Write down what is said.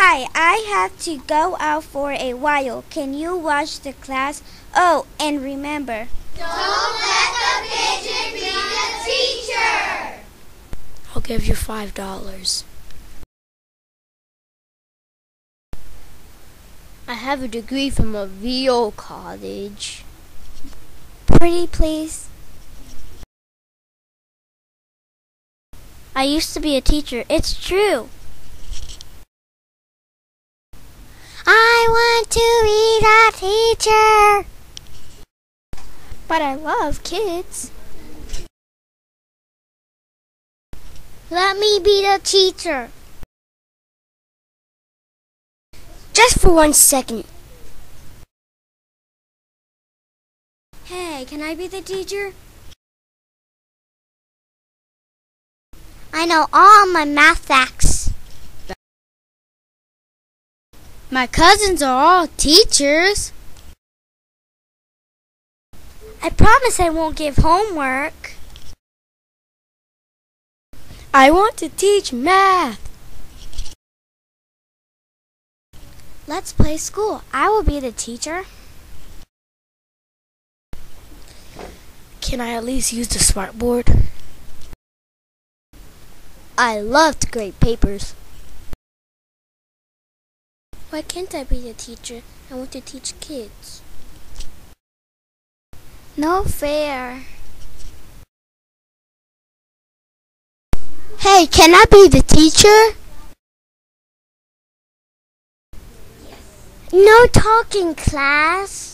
Hi, I have to go out for a while. Can you watch the class? Oh, and remember. Don't let the pigeon be the teacher. I'll give you five dollars. I have a degree from a real college. Pretty please. I used to be a teacher. It's true. I want to be a teacher. But I love kids. Let me be the teacher. Just for one second. Hey, can I be the teacher? I know all my math facts. My cousins are all teachers. I promise I won't give homework. I want to teach math. Let's play school. I will be the teacher. Can I at least use the smartboard? I love to grade papers. Why can't I be the teacher? I want to teach kids. No fair. Hey, can I be the teacher? Yes. No talking, class.